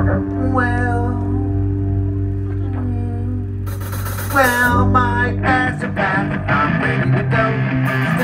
Well, well, my ass is back. I'm ready to go.